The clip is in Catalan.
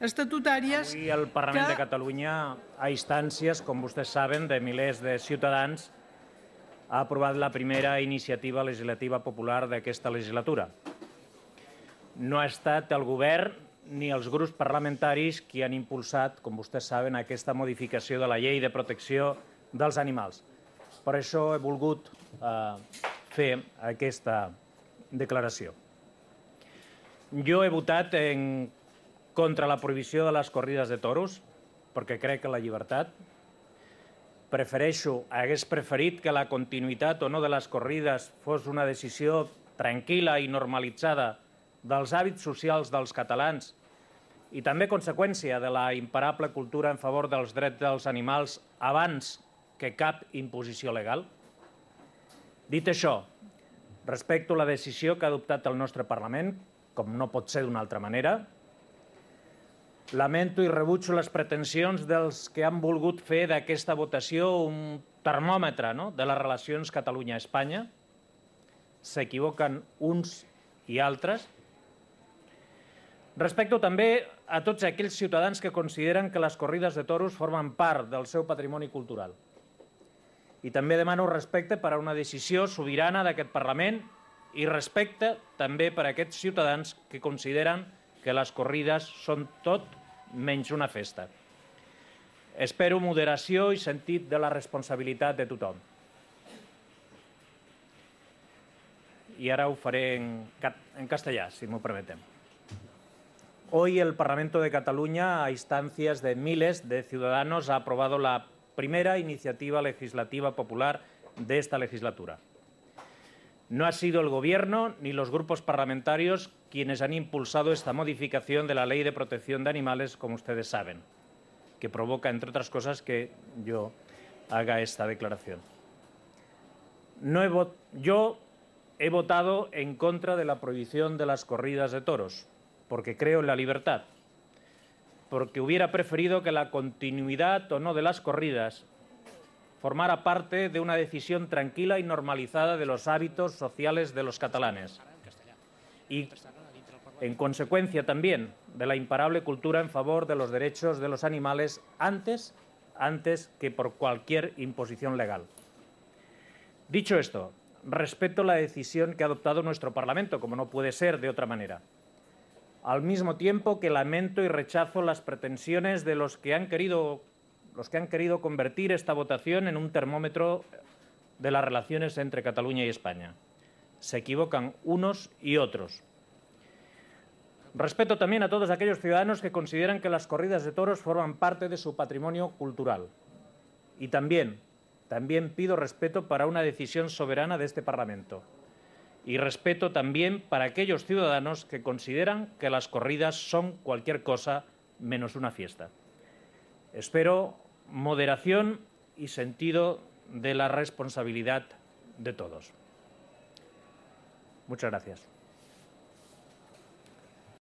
estatutàries Avui el Parlament que... de Catalunya, a instàncies, com vostès saben, de milers de ciutadans, ha aprovat la primera iniciativa legislativa popular d'aquesta legislatura. No ha estat el govern ni els grups parlamentaris qui han impulsat, com vostès saben, aquesta modificació de la llei de protecció dels animals. Per això he volgut eh, fer aquesta declaració. Jo he votat en contra la prohibició de les corrides de toros, perquè crec que la llibertat. Prefereixo, hagués preferit que la continuïtat o no de les corrides fos una decisió tranquil·la i normalitzada dels hàbits socials dels catalans i també conseqüència de la imparable cultura en favor dels drets dels animals abans que cap imposició legal? Dit això, respecto la decisió que ha adoptat el nostre Parlament, com no pot ser d'una altra manera, lamento i rebutjo les pretensions dels que han volgut fer d'aquesta votació un termòmetre no? de les relacions Catalunya-Espanya. S'equivoquen uns i altres. Respecto també a tots aquells ciutadans que consideren que les corrides de toros formen part del seu patrimoni cultural. I també demano respecte per a una decisió sobirana d'aquest Parlament i respecte també per a aquests ciutadans que consideren que les corrides són tot menys una festa. Espero moderació i sentit de la responsabilitat de tothom. Y ahora ho faré en, en castellà, si m'ho permeten. Hoy el Parlamento de Cataluña, a instancias de miles de ciudadanos, ha aprobado la primera iniciativa legislativa popular de esta legislatura. No ha sido el Gobierno ni los grupos parlamentarios quienes han impulsado esta modificación de la Ley de Protección de Animales, como ustedes saben, que provoca, entre otras cosas, que yo haga esta declaración. Yo he votado en contra de la prohibición de las corridas de toros, porque creo en la libertad, porque hubiera preferido que la continuidad o no de las corridas formara parte de una decisión tranquila y normalizada de los hábitos sociales de los catalanes. Y, en consecuencia también, de la imparable cultura en favor de los derechos de los animales antes, antes que por cualquier imposición legal. Dicho esto, respeto la decisión que ha adoptado nuestro Parlamento, como no puede ser de otra manera. Al mismo tiempo que lamento y rechazo las pretensiones de los que han querido los que han querido convertir esta votación en un termómetro de las relaciones entre Cataluña y España. Se equivocan unos y otros. Respeto también a todos aquellos ciudadanos que consideran que las corridas de toros forman parte de su patrimonio cultural. Y también, también pido respeto para una decisión soberana de este Parlamento. Y respeto también para aquellos ciudadanos que consideran que las corridas son cualquier cosa menos una fiesta. Espero moderación y sentido de la responsabilidad de todos. Muchas gracias.